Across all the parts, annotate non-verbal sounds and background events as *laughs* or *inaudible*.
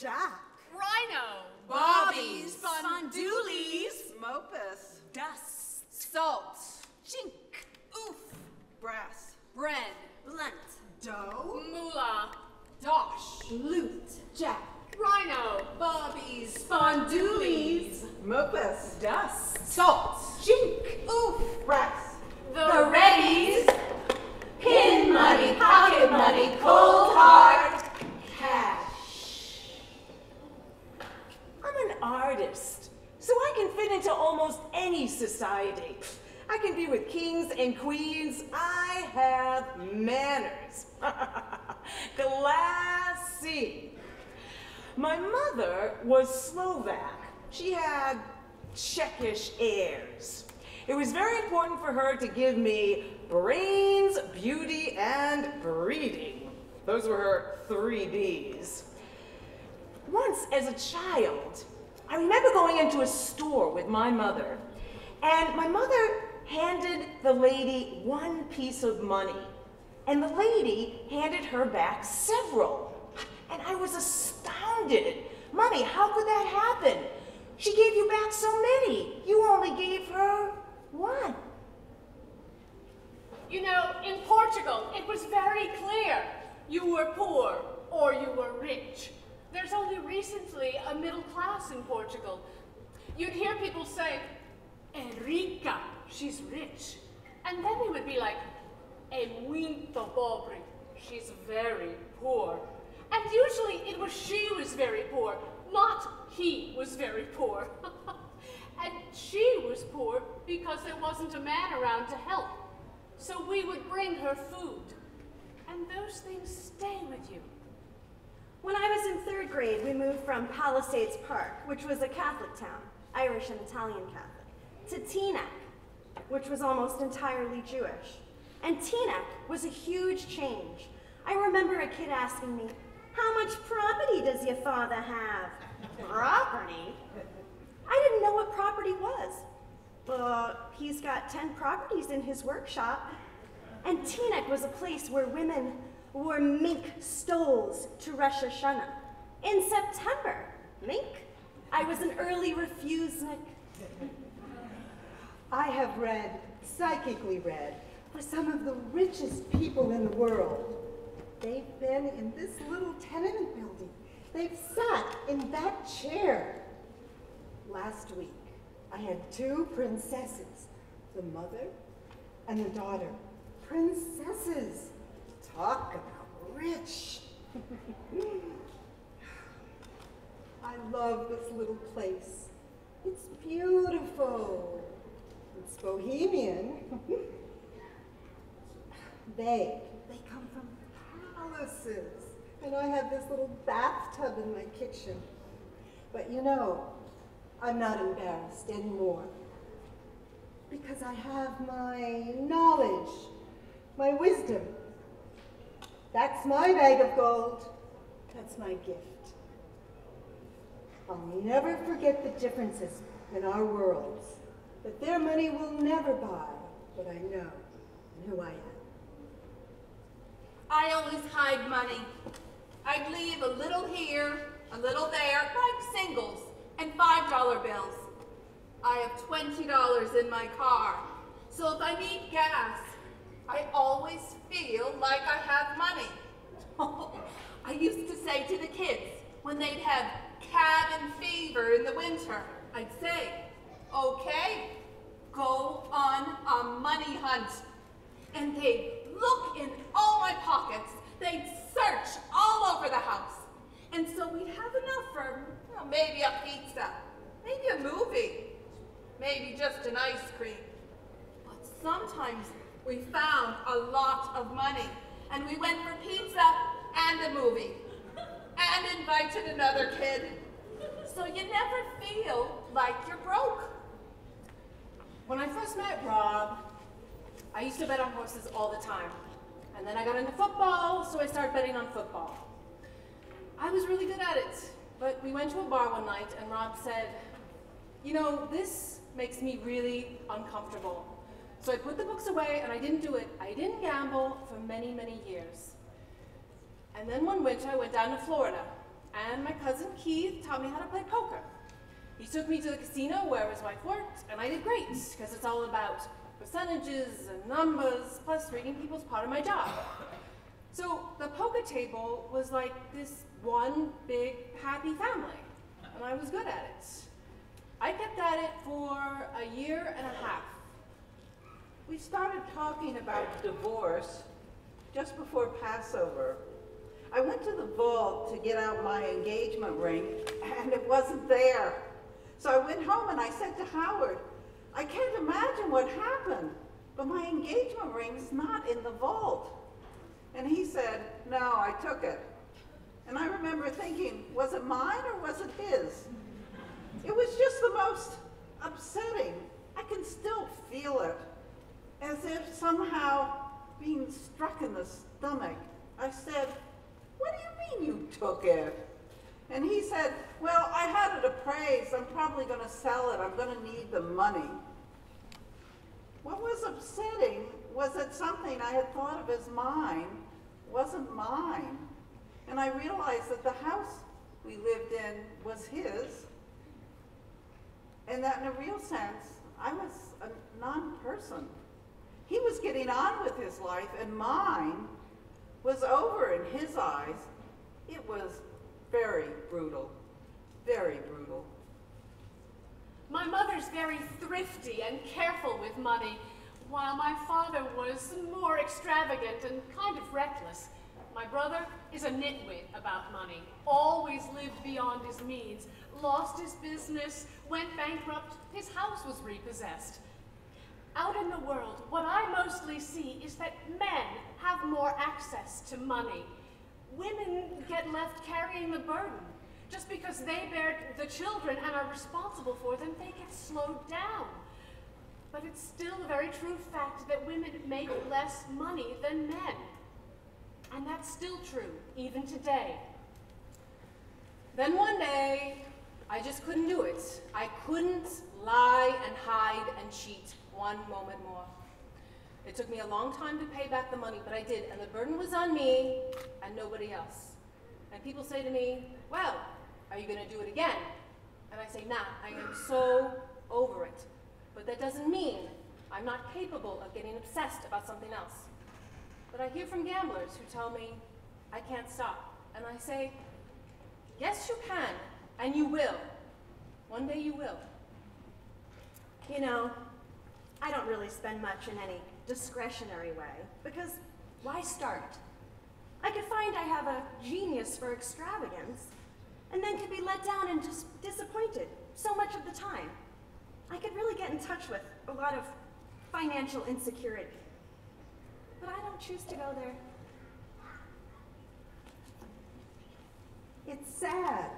Jack. Rhino. Bobbies. Spondoolies. Mopus. Dust. Salt. Chink. Oof. Brass. Bread. Blunt. Dough. Moolah. Dosh. Loot. Jack. Rhino. Bobbies. Spondoolies. Mopus. Dust. Salt. Chink. Oof. Brass. The, Readies. Pin money, pocket money, cold hard cash. I'm an artist, so I can fit into almost any society. I can be with kings and queens. I have manners. Classy. My mother was Slovak. She had Czechish airs. It was very important for her to give me brains, beauty, and breeding. Those were her three B's. Once, as a child, I remember going into a store with my mother, and my mother handed the lady one piece of money, and the lady handed her back several. And I was astounded. Mommy, how could that happen? She gave you back so many. You only gave her one. You know, in Portugal, it was very clear. You were poor or you were rich. There's only recently a middle class in Portugal. You'd hear people say, Enrica, she's rich. And then they would be like, é muito pobre, she's very poor. And usually it was she was very poor, not he was very poor. *laughs* and she was poor because there wasn't a man around to help. So we would bring her food. And those things stay with you. When I was in third grade, we moved from Palisades Park, which was a Catholic town, Irish and Italian Catholic, to Teaneck, which was almost entirely Jewish. And Teaneck was a huge change. I remember a kid asking me, how much property does your father have? property? I didn't know what property was. But he's got 10 properties in his workshop. And Teaneck was a place where women wore mink stoles to Rosh Hashanah. In September, mink. I was an early refusenik. I have read, psychically read, for some of the richest people in the world. They've been in this little tenement building. They've sat in that chair. Last week, I had two princesses, the mother and the daughter. Princesses. Talk about rich. *laughs* I love this little place. It's beautiful. It's bohemian. *laughs* they, they come from palaces. And I have this little bathtub in my kitchen. But you know, I'm not embarrassed anymore. Because I have my knowledge, my wisdom. That's my bag of gold. That's my gift. I'll never forget the differences in our worlds. That their money will never buy what I know and who I am. I always hide money. I'd leave a little here, a little there, like singles, and $5 bills. I have $20 in my car, so if I need gas, I always feel like I have money. *laughs* I used to say to the kids, when they'd have cabin fever in the winter, I'd say, okay, go on a money hunt. And they'd look in all my pockets, they'd search all over the house. And so we'd have enough for well, maybe a pizza, maybe a movie, maybe just an ice cream. But sometimes we found a lot of money and we went for pizza and a movie and invited another kid. So you never feel like you're broke. When I first met Rob, I used to bet on horses all the time. And then I got into football, so I started betting on football. I was really good at it, but we went to a bar one night and Rob said, you know, this makes me really uncomfortable. So I put the books away and I didn't do it. I didn't gamble for many, many years. And then one winter I went down to Florida and my cousin Keith taught me how to play poker. He took me to the casino where his wife worked and I did great because it's all about percentages and numbers plus reading people's part of my job. So the poker table was like this one big happy family and I was good at it. I kept at it for a year and a half. We started talking about divorce just before Passover. I went to the vault to get out my engagement ring, and it wasn't there. So I went home and I said to Howard, I can't imagine what happened, but my engagement ring's not in the vault. And he said, No, I took it. And I remember thinking, was it mine or was it his? It was just the most upsetting. I can still feel it, as if somehow being struck in the stomach. I said, What do you mean you took it? And he said, Well, I had it appraised. I'm probably going to sell it. I'm going to need the money. What was upsetting was that something I had thought of as mine wasn't mine. And I realized that the house we lived in was his, and that in a real sense, I was a non person. He was getting on with his life, and mine was over in his eyes. It was very brutal, very brutal. My mother's very thrifty and careful with money, while my father was more extravagant and kind of reckless. My brother is a nitwit about money, always lived beyond his means, lost his business, went bankrupt, his house was repossessed. Out in the world, what I mostly see is that men have more access to money. Women get left carrying the burden. Just because they bear the children and are responsible for them, they get slowed down. But it's still a very true fact that women make less money than men. And that's still true, even today. Then one day, I just couldn't do it. I couldn't lie and hide and cheat one moment more. It took me a long time to pay back the money, but I did, and the burden was on me and nobody else. And people say to me, Well, are you going to do it again? And I say, Nah, I am so over it. But that doesn't mean I'm not capable of getting obsessed about something else. But I hear from gamblers who tell me, I can't stop. And I say, Yes, you can, and you will. One day you will. You know, I don't really spend much in any discretionary way because why start? I could find I have a genius for extravagance and then could be let down and just disappointed so much of the time. I could really get in touch with a lot of financial insecurity. But I don't choose to go there. It's sad,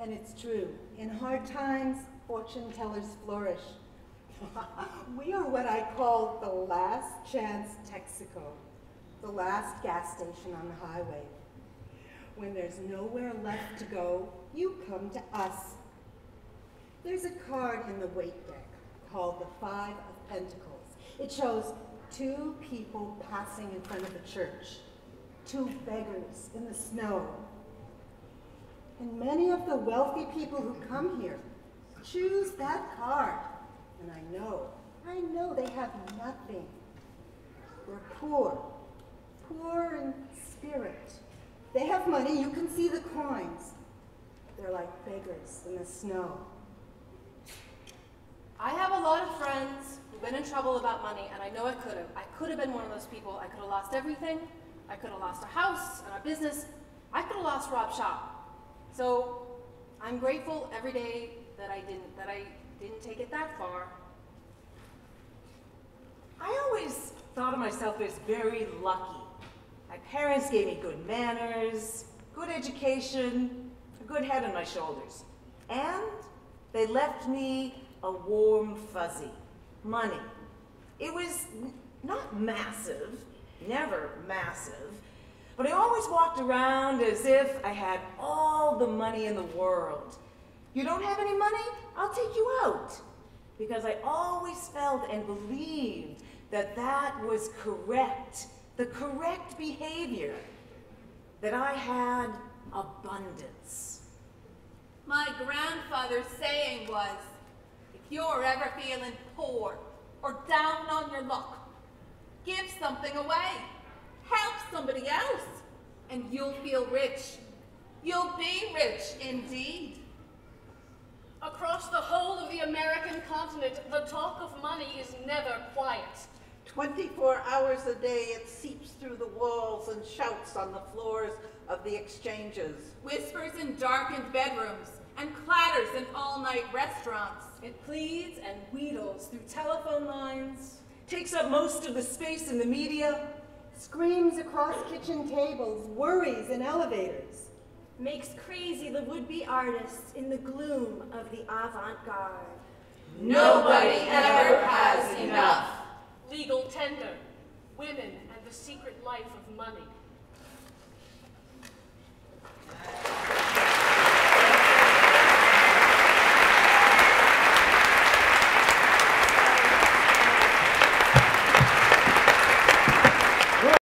and it's true. In hard times, fortune tellers flourish. *laughs* we are what I call the last chance Texaco, the last gas station on the highway. When there's nowhere left to go, you come to us. There's a card in the Waite deck called the Five of Pentacles. It shows two people passing in front of a church, two beggars in the snow. And many of the wealthy people who come here choose that card. And I know, I know they have nothing. We're poor, poor in spirit. They have money, you can see the coins. They're like beggars in the snow. I have a lot of friends who've been in trouble about money, and I know I could have. I could have been one of those people. I could have lost everything. I could have lost a house and our business. I could have lost Rob Shop. So I'm grateful every day that I didn't, that I didn't take it that far. I always thought of myself as very lucky. My parents gave me good manners, good education, a good head on my shoulders. And they left me a warm fuzzy, money. It was not massive, never massive, but I always walked around as if I had all the money in the world. You don't have any money? I'll take you out. Because I always felt and believed that that was correct, the correct behavior, that I had abundance. My grandfather's saying was, if you're ever feeling poor or down on your luck, give something away. Help somebody else, and you'll feel rich. You'll be rich indeed. Across the whole of the American continent, the talk of money is never quiet. 24 hours a day it seeps through the walls and shouts on the floors of the exchanges. Whispers in darkened bedrooms and clatters in all-night restaurants. It pleads and wheedles through telephone lines. Takes up most of the space in the media. Screams across kitchen tables, worries in elevators. Makes crazy the would-be artists in the gloom of the avant-garde. Nobody ever has enough. Legal tender, women and the secret life of money.